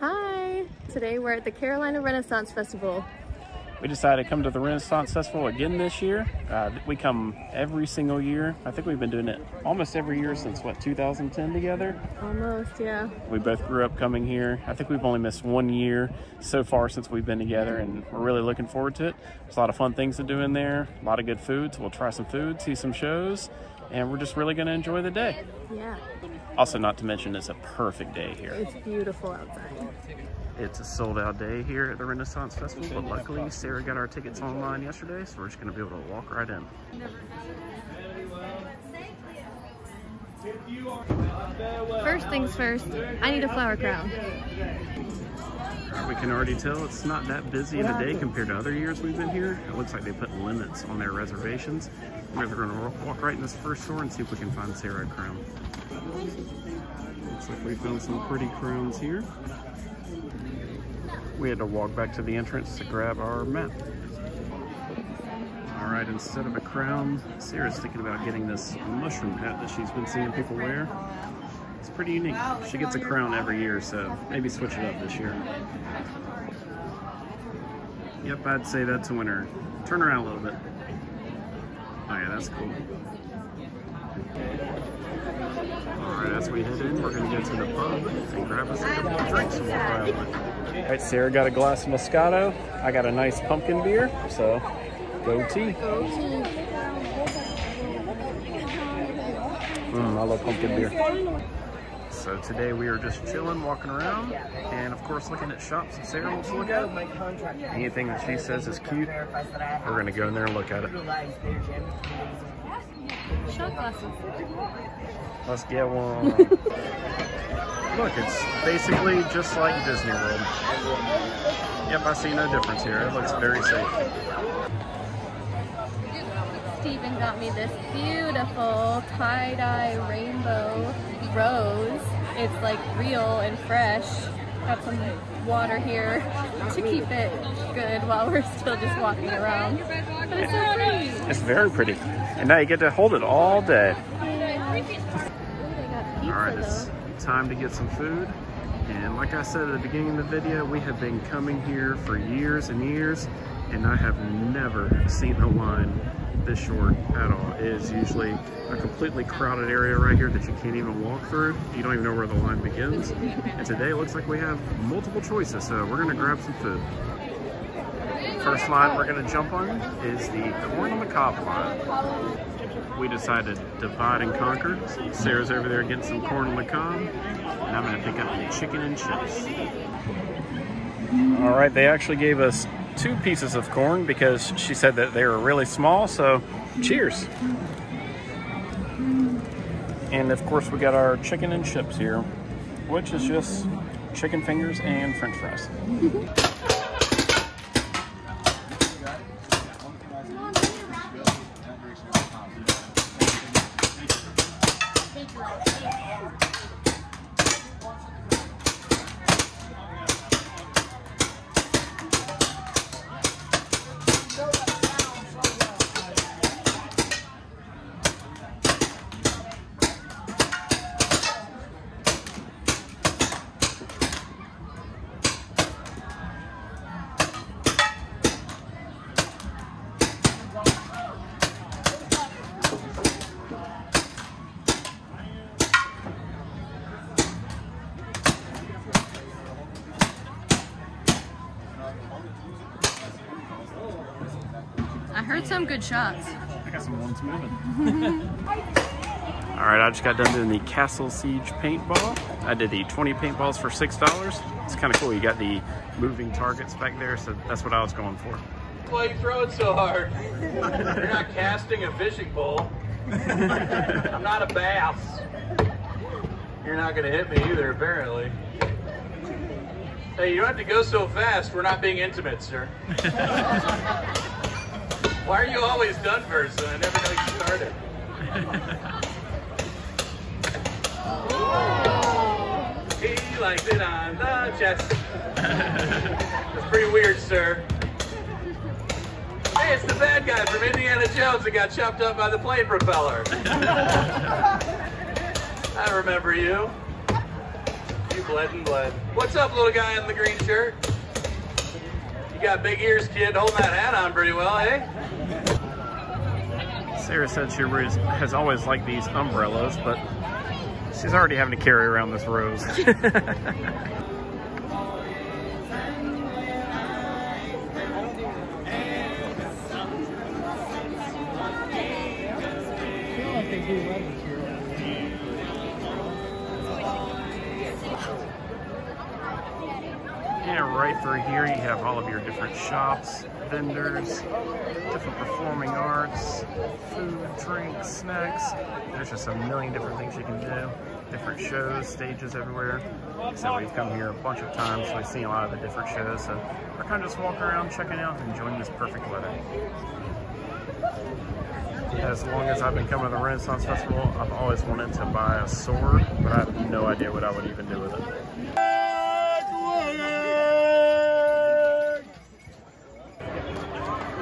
Hi! Today we're at the Carolina Renaissance Festival. We decided to come to the Renaissance Festival again this year. Uh, we come every single year. I think we've been doing it almost every year since, what, 2010 together? Almost, yeah. We both grew up coming here. I think we've only missed one year so far since we've been together, and we're really looking forward to it. There's a lot of fun things to do in there, a lot of good food, so we'll try some food, see some shows, and we're just really going to enjoy the day. Yeah. Also, not to mention, it's a perfect day here. It's beautiful outside. It's a sold out day here at the Renaissance Festival, but luckily Sarah got our tickets online yesterday, so we're just gonna be able to walk right in. First things first, I need a flower crown. We can already tell it's not that busy of a day compared to other years we've been here. It looks like they put limits on their reservations. We're gonna walk right in this first store and see if we can find Sarah crown. Looks like we found some pretty crowns here. We had to walk back to the entrance to grab our map. All right, instead of a crown, Sarah's thinking about getting this mushroom hat that she's been seeing people wear. It's pretty unique. She gets a crown every year, so maybe switch it up this year. Yep, I'd say that's a winner. Turn around a little bit. Oh yeah, that's cool. Alright, as we head in, we're gonna go to the pub and grab us a couple of drinks and we'll fly over. Alright, Sarah got a glass of Moscato. I got a nice pumpkin beer, so go tea. Mmm, I love pumpkin beer. So today we are just chilling, walking around, and of course looking at shops that Sarah wants to look at. Anything that she says is cute, we're gonna go in there and look at it. Shot glasses. Let's get one. Look, it's basically just like Disney World. Yep, I see no difference here. It looks very safe. Steven got me this beautiful tie-dye rainbow rose. It's like real and fresh. Got some water here to keep it good while we're still just walking around. But it's so pretty. It's very pretty. And now you get to hold it all day. All right, it's time to get some food. And like I said at the beginning of the video, we have been coming here for years and years, and I have never seen a line this short at all. It is usually a completely crowded area right here that you can't even walk through. You don't even know where the line begins. And today it looks like we have multiple choices, so we're gonna grab some food. First line we're gonna jump on is the corn on the cob line. We decided to divide and conquer. Sarah's over there getting some corn on the cob, and I'm gonna pick up the chicken and chips. All right, they actually gave us two pieces of corn because she said that they were really small, so cheers. And of course we got our chicken and chips here, which is just chicken fingers and french fries. some good shots. I got some ones moving. All right, I just got done doing the Castle Siege paintball. I did the 20 paintballs for $6. It's kind of cool. You got the moving targets back there, so that's what I was going for. Why are you throwing so hard? You're not casting a fishing pole. I'm not a bass. You're not gonna hit me either, apparently. Hey, you don't have to go so fast. We're not being intimate, sir. Why are you always done first? I never know you started. he likes it on the chest. That's pretty weird, sir. Hey, it's the bad guy from Indiana Jones that got chopped up by the plane propeller. I remember you. You you bled and bled. What's up, little guy in the green shirt? You got big ears, kid, holding that hat on pretty well, eh? Sarah said she has always liked these umbrellas, but she's already having to carry around this rose. And right through here you have all of your different shops, vendors, different performing arts, food, drinks, snacks. There's just a million different things you can do. Different shows, stages everywhere. So we've come here a bunch of times, so we've seen a lot of the different shows. So we're kind of just walking around, checking out, and enjoying this perfect weather. As long as I've been coming to the Renaissance Festival, I've always wanted to buy a sword, but I have no idea what I would even do with it.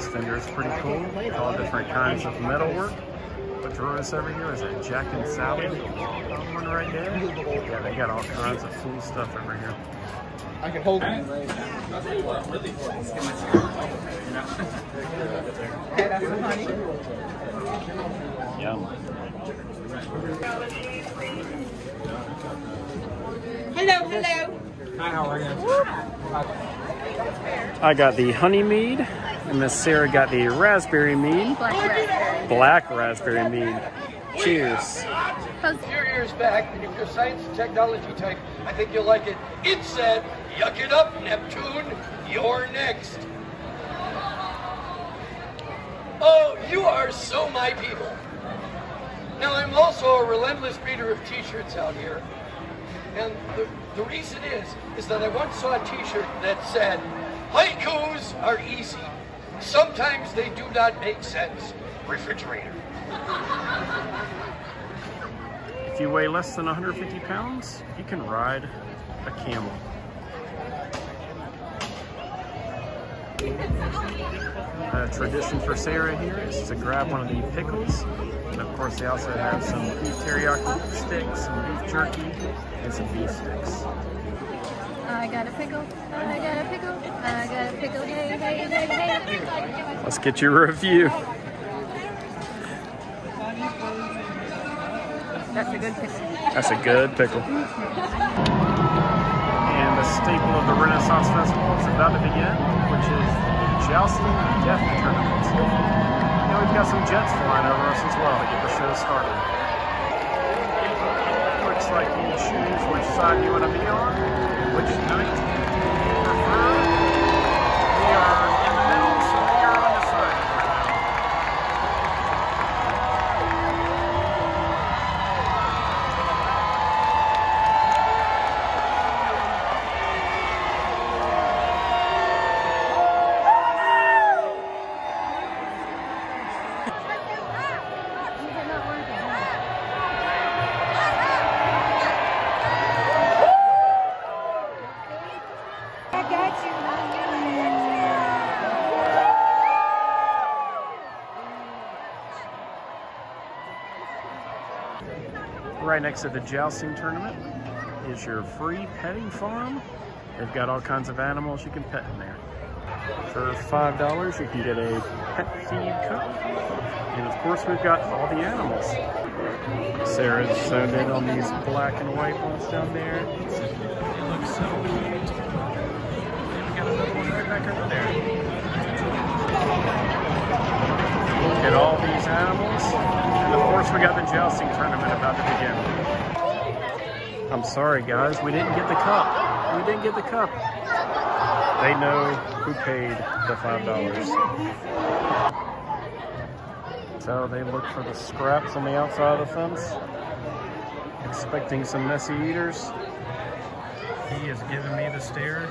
This vendor is pretty cool. All different kinds of metalwork. What drew us over here is a Jack and Sally one right there. Yeah, they got all kinds of cool stuff over here. I can hold it. Yum. Hello, hello. I got the honey mead, and Miss Sarah got the raspberry mead, Black raspberry. black raspberry mead. Cheers. How's- few years back, and if you're science and technology type, I think you'll like it. It said, yuck it up, Neptune, you're next. Oh, you are so my people. Now, I'm also a relentless reader of t-shirts out here. And the, the reason is, is that I once saw a t-shirt that said, haikus are easy. Sometimes they do not make sense. Refrigerator. If you weigh less than 150 pounds, you can ride a camel. A tradition for Sarah here is to grab one of the pickles. And of course, they also have some beef teriyaki sticks, some beef jerky, and some beef sticks. I got a pickle. I got a pickle. I got a pickle. Hey, hey, hey, hey. Let's get your review. That's a good pickle. That's a good pickle. And the staple of the Renaissance Festival is about to begin, which is the Jousting Death Tournament. And we've got some jets flying over us as well to get the show started. Like you choose which side you want to be on, which night you prefer. I got you. Right next to the jousting tournament is your free petting farm. They've got all kinds of animals you can pet in there. For $5, you can get a pet feed cup. And of course, we've got all the animals. Sarah's zoned in on these black and white ones down there. They look so cute. And we got another one right back over there. Look at all these animals. And of course, we got the jousting tournament about to begin. I'm sorry, guys. We didn't get the cup. We didn't get the cup. They know who paid the $5. So they look for the scraps on the outside of the fence. Expecting some messy eaters. He is giving me the stare.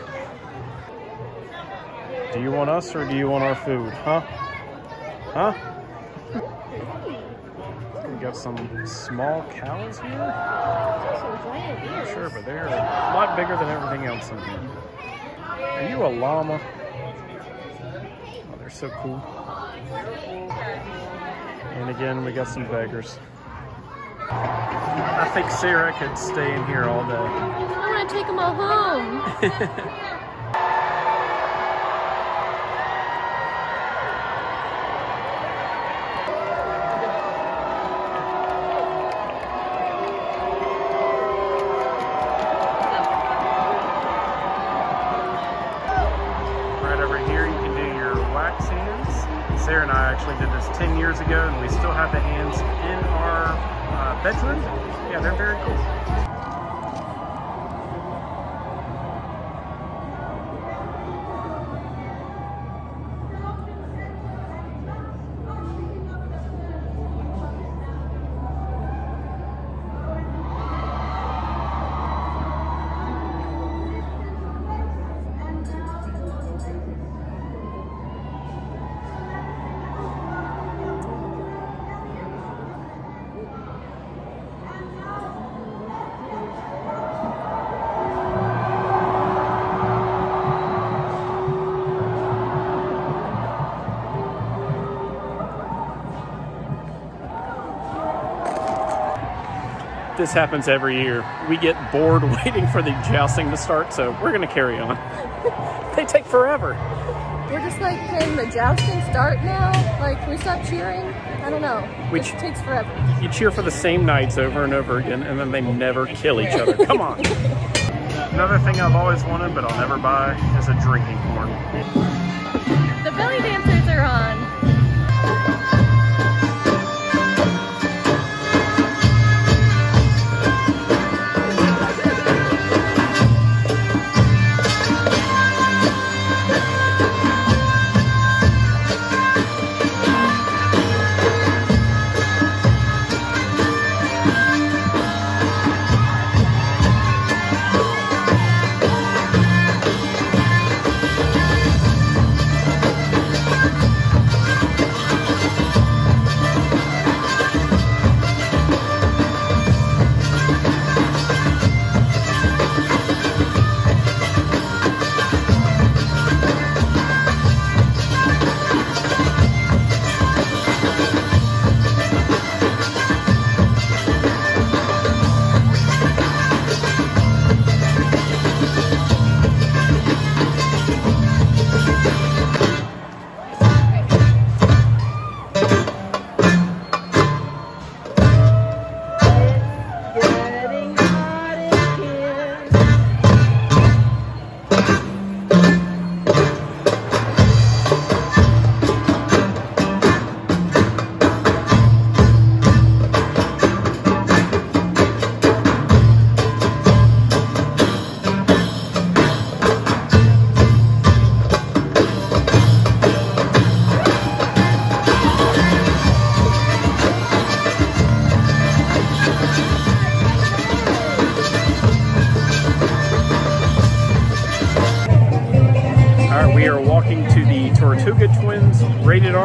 Do you want us or do you want our food? Huh? Huh? We got some small cows here. Not sure, but they're a lot bigger than everything else in here. Are you a llama? Oh, they're so cool. And again, we got some beggars. I think Sarah could stay in here all day. I want to take them all home. This happens every year. We get bored waiting for the jousting to start, so we're going to carry on. they take forever. We're just like, can the jousting start now? Like, can we stop cheering? I don't know. We it takes forever. You cheer for the same knights over and over again, and then they never kill each other. Come on. Another thing I've always wanted, but I'll never buy, is a drinking horn.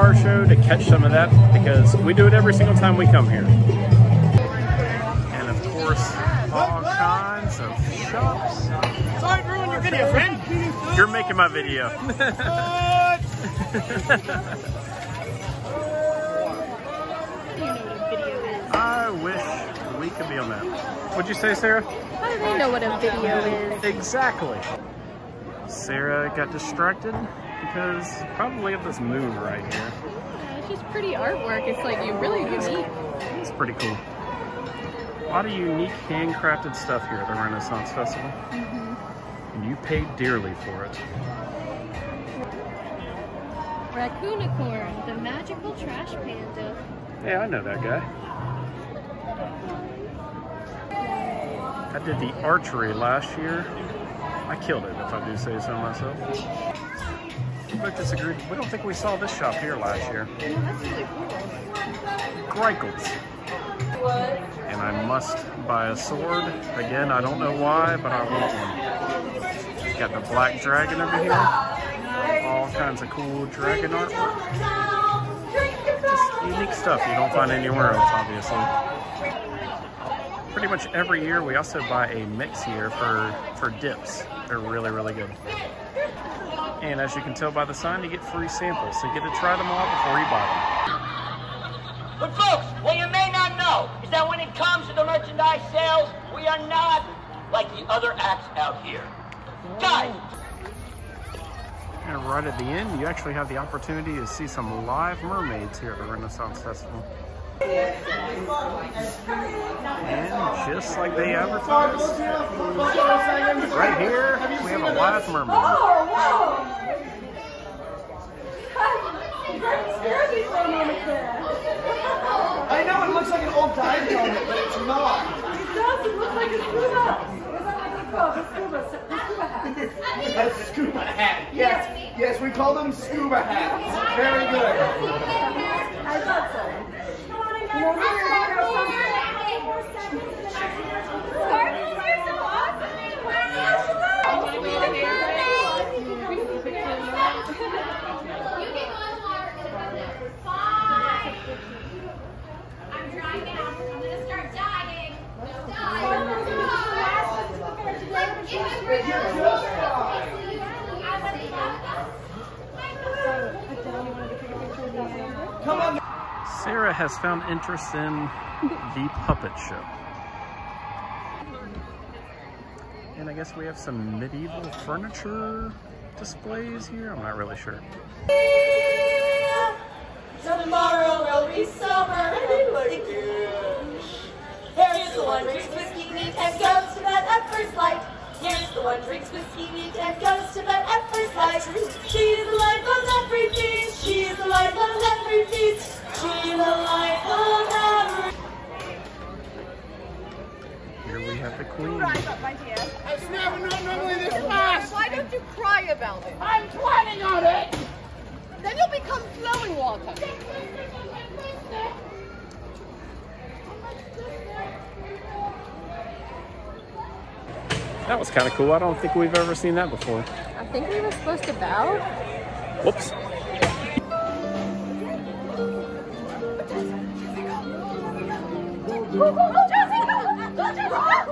Rated R show to catch some of that because we do it every single time we come here. And of course, all kinds of shops. Sorry to ruin your video, friend. You're making my video. I wish we could be on that. What'd you say, Sarah? How do they know what a video is? Exactly. Sarah got distracted because probably of this moon right here. Yeah, It's just pretty artwork. It's like you really unique. It's pretty cool. A lot of unique handcrafted stuff here at the Renaissance Festival. Mm -hmm. And you paid dearly for it. Raccoonicorn, the magical trash panda. Yeah, I know that guy. I did the archery last year. I killed it, if I do say so myself. Disagreed. We don't think we saw this shop here last year. Greikels. And I must buy a sword. Again, I don't know why, but I want one. Got the black dragon over here. All kinds of cool dragon artwork. Just unique stuff you don't find anywhere else, obviously. Pretty much every year we also buy a mix here for, for dips. They're really, really good. And as you can tell by the sign, you get free samples. So you get to try them all before you buy them. But folks, what you may not know is that when it comes to the merchandise sales, we are not like the other acts out here. Guys, And right at the end, you actually have the opportunity to see some live mermaids here at the Renaissance Festival. And just like they advertised, right here, we have a live mermaid. Oh, I know it looks like an old dive helmet, but it's not. That's a scuba A scuba, scuba hat. A scuba hat. Yes, yes, we call them scuba hats. Very good. I'm drying out. I'm gonna start dying. Come on. Sarah has found interest in the puppet show. And I guess we have some medieval furniture displays here. I'm not really sure. Tomorrow will be summer. Here's the one drinks whiskey neat and goes to bed at first light. Here's the one drinks whiskey neat and goes to bed at first light. The life of every feast. The life of every feast. She's the life of every. Here we have the queen. It's never not normally this fast. Why don't you cry about it? I'm planning on it. Then you'll become flowing water. That was kind of cool. I don't think we've ever seen that before. I think we were supposed to bow. Whoops. 快快快！抓紧！抓紧！抓紧！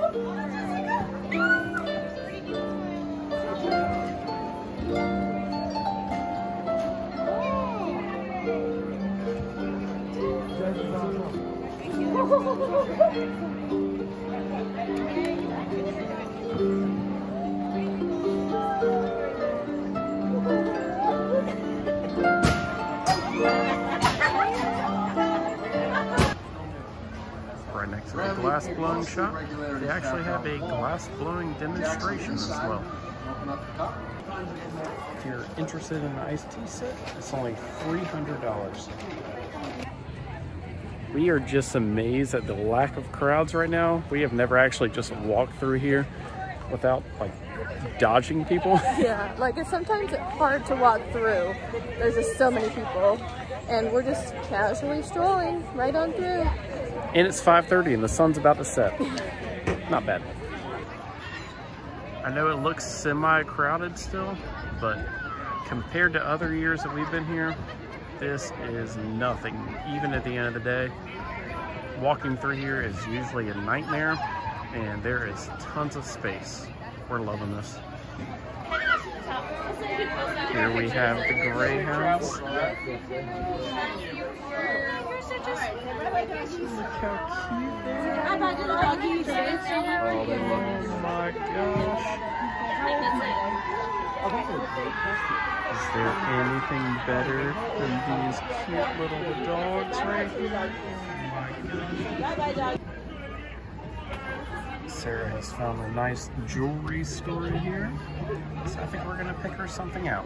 哈哈哈哈！Right next to the glass blowing shop, they actually have a glass blowing demonstration as well. If you're interested in an iced tea set, it's only $300. We are just amazed at the lack of crowds right now. We have never actually just walked through here without like dodging people. Yeah, like it's sometimes hard to walk through. There's just so many people, and we're just casually strolling right on through. And it's 5.30 and the sun's about to set. Not bad. I know it looks semi-crowded still, but compared to other years that we've been here, this is nothing. Even at the end of the day, walking through here is usually a nightmare, and there is tons of space. We're loving this. Here we have the Greyhounds. Look how cute they are. Oh my gosh. Is there anything better than these cute little dogs right here? Oh. Sarah has found a nice jewelry store here. So I think we're gonna pick her something out.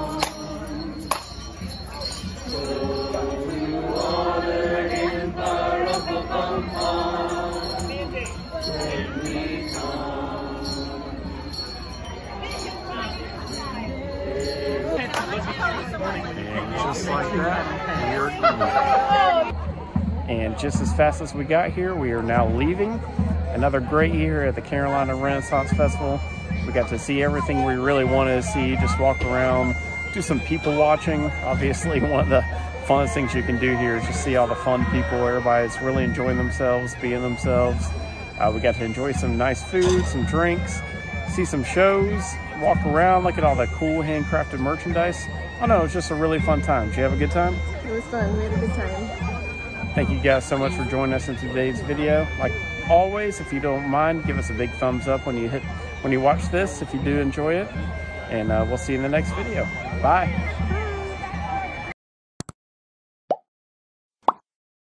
just like that. And just as fast as we got here, we are now leaving. Another great year at the Carolina Renaissance Festival. We got to see everything we really wanted to see, just walk around, do some people watching. Obviously, one of the funnest things you can do here is just see all the fun people. Everybody's really enjoying themselves, being themselves. Uh, we got to enjoy some nice food, some drinks, see some shows, walk around, look at all the cool handcrafted merchandise. I no, it was just a really fun time. Did you have a good time? It was fun. We had a good time. Thank you guys so much for joining us in today's video. Like always, if you don't mind, give us a big thumbs up when you hit when you watch this if you do enjoy it. And uh, we'll see you in the next video. Bye.